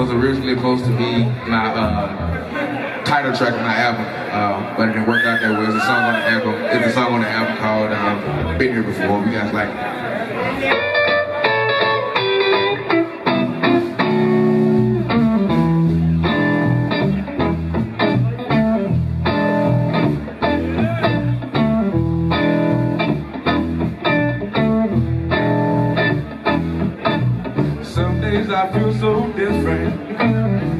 was originally supposed to be my uh, title track of my album, uh, but it didn't work out that way. It's a song on the album. It's a song on the album called um, "Been Here Before." You guys like? I feel so different.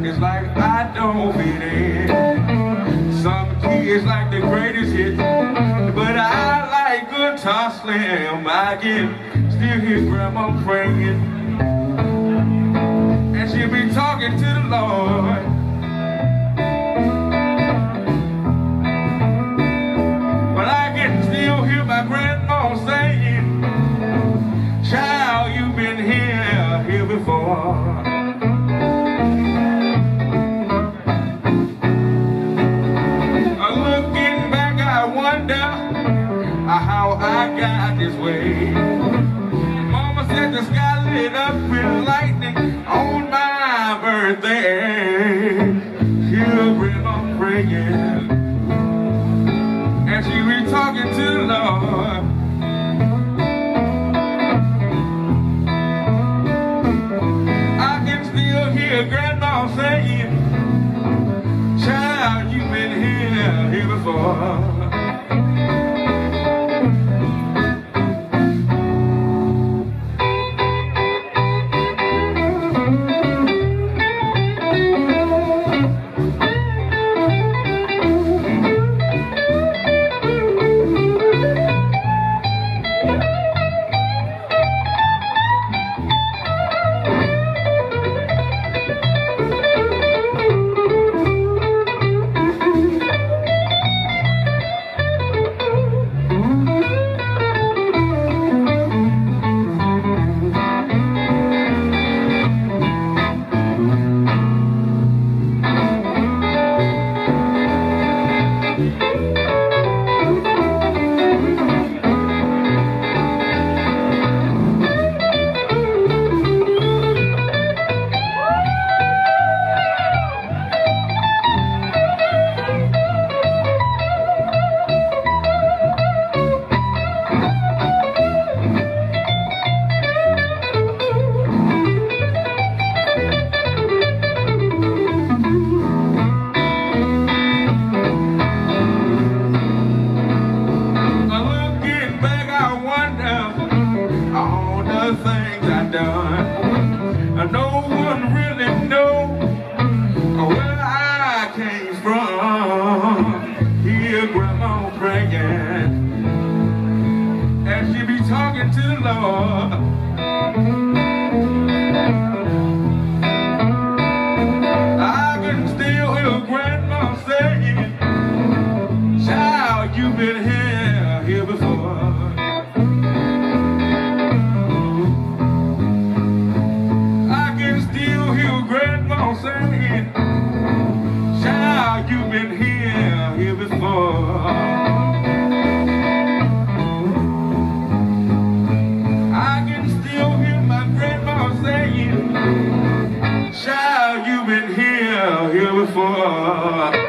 It's like I don't fit in. Some kids like the greatest hit, but I like Guitar Slim. I can still hear grandma praying, and she'll be talking to the Lord. Here, before. Looking back, I wonder how I got this way. Mama said the sky lit up with lightning on my birthday. Hear grandma praying, and she be talking to the Lord. been here, here before.